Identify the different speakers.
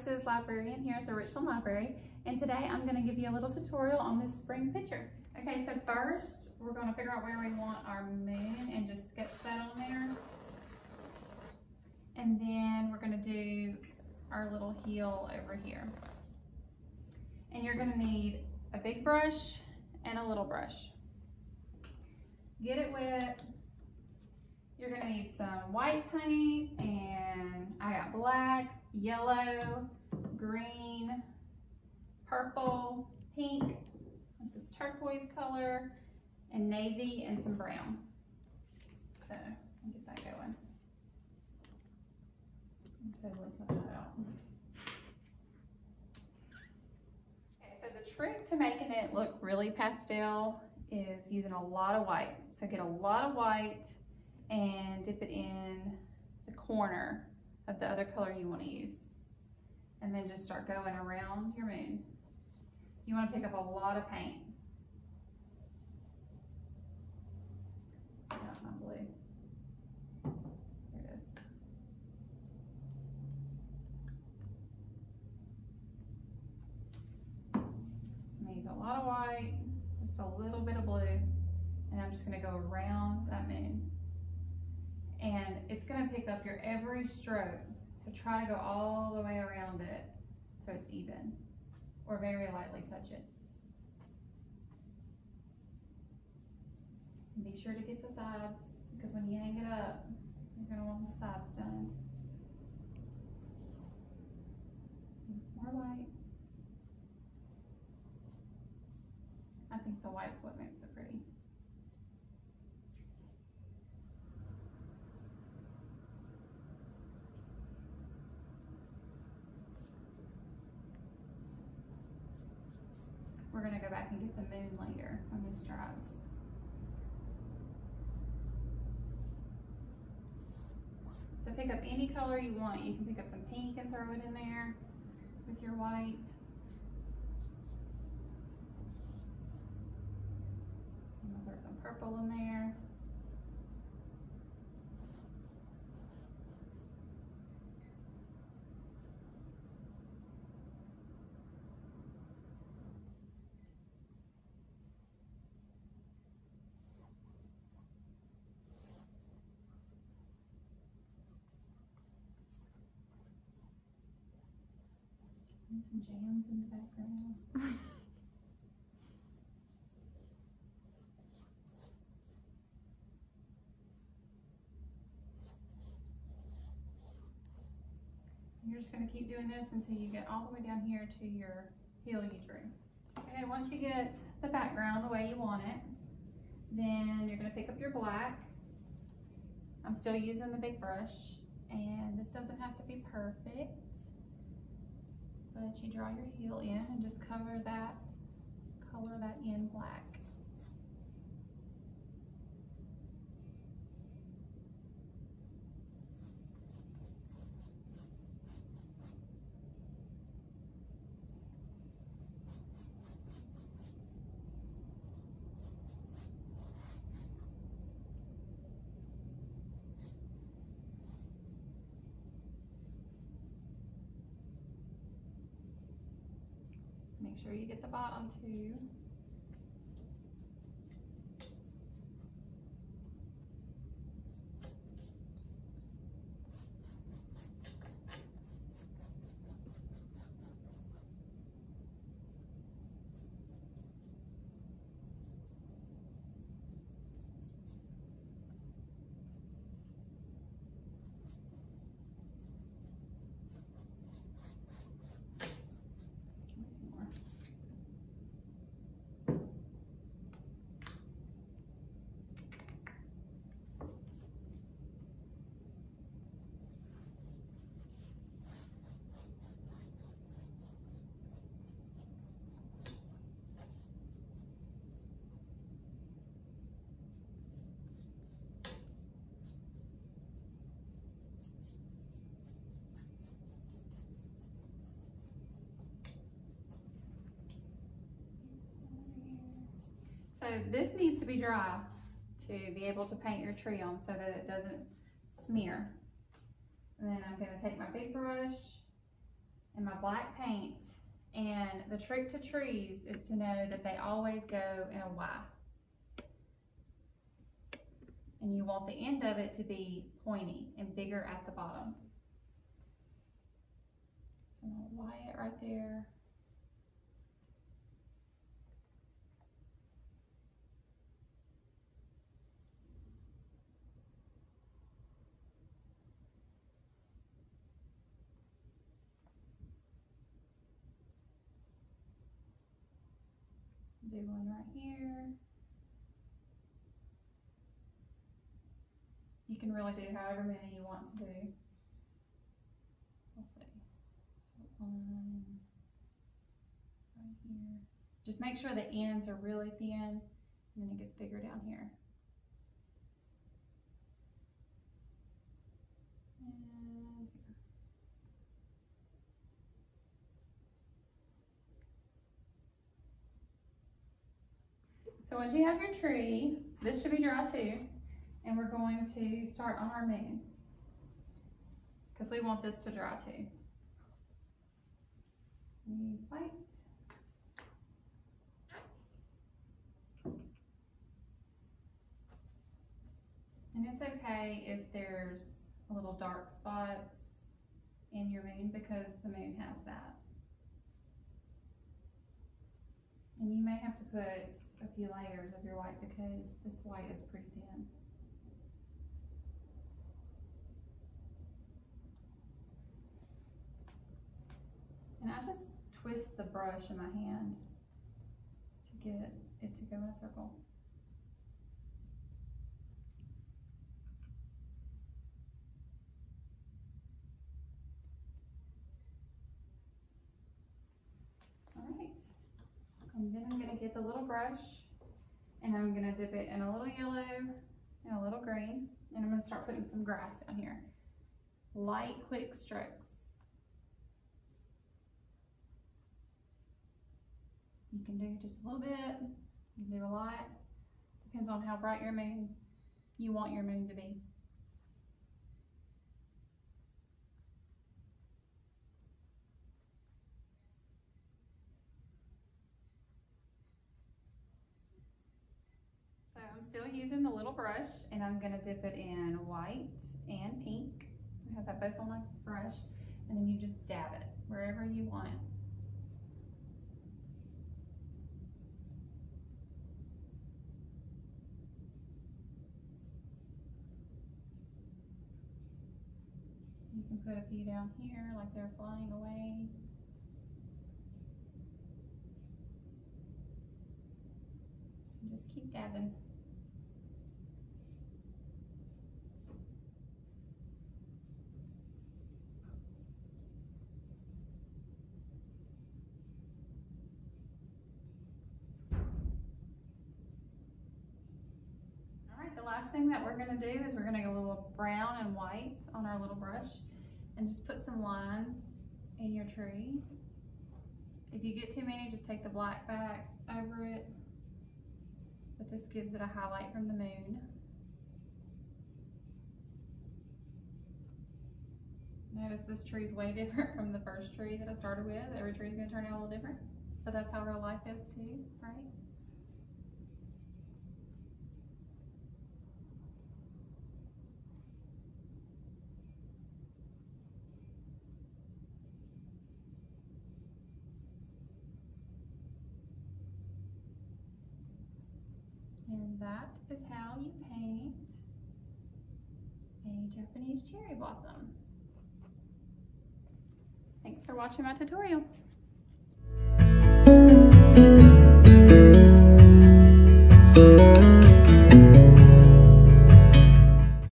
Speaker 1: Services librarian here at the Richland Library, and today I'm going to give you a little tutorial on this spring picture. Okay, so first we're going to figure out where we want our moon and just sketch that on there. And then we're going to do our little heel over here. And you're going to need a big brush and a little brush. Get it wet. You're going to need some white paint and I got black, yellow, green, purple, pink, this turquoise color, and navy and some brown. So, get that going. Totally cut that out. Okay, so the trick to making it look really pastel is using a lot of white. So get a lot of white and dip it in the corner of the other color you want to use. And then just start going around your moon. You want to pick up a lot of paint. My blue. There it is. I'm going to use a lot of white, just a little bit of blue, and I'm just going to go around that moon and it's going to pick up your every stroke. So try to go all the way around it so it's even or very lightly touch it. And be sure to get the sides because when you hang it up, you're going to want the sides done. It's more white. I think the white's what makes it pretty. We're gonna go back and get the moon later when this dries. So pick up any color you want. You can pick up some pink and throw it in there with your white. Throw some purple in there. And some jams in the background. You're just going to keep doing this until you get all the way down here to your heel you drew. Okay, once you get the background the way you want it, then you're going to pick up your black. I'm still using the big brush, and this doesn't have to be perfect but you draw your heel in and just cover that, color that in black. Make sure you get the bottom too. So this needs to be dry to be able to paint your tree on so that it doesn't smear. And then I'm gonna take my big brush and my black paint. And the trick to trees is to know that they always go in a Y. And you want the end of it to be pointy and bigger at the bottom. So I'm gonna Y it right there. Do one right here. You can really do however many you want to do. Let's see. So one right here. Just make sure the ends are really thin and then it gets bigger down here. So once you have your tree, this should be dry too, and we're going to start on our moon. Because we want this to dry too. Need white. And it's okay if there's a little dark spots in your moon because the moon has that. And you may have to put a few layers of your white because this white is pretty thin. And I just twist the brush in my hand to get it to go in a circle. All right. And then I'm gonna get the little brush and I'm gonna dip it in a little yellow and a little green. And I'm gonna start putting some grass down here. Light, quick strokes. You can do just a little bit, you can do a lot. Depends on how bright your moon, you want your moon to be. So I'm still using the little brush and I'm gonna dip it in white and pink. I have that both on my brush. And then you just dab it wherever you want. You can put a few down here like they're flying away. Just keep dabbing. All right, the last thing that we're gonna do is we're gonna go a little brown and white on our little brush and just put some lines in your tree. If you get too many, just take the black back over it. But this gives it a highlight from the moon. Notice this tree is way different from the first tree that I started with. Every tree is gonna turn out a little different, but that's how real life is too, right? That is how you paint a Japanese cherry blossom. Thanks for watching my tutorial.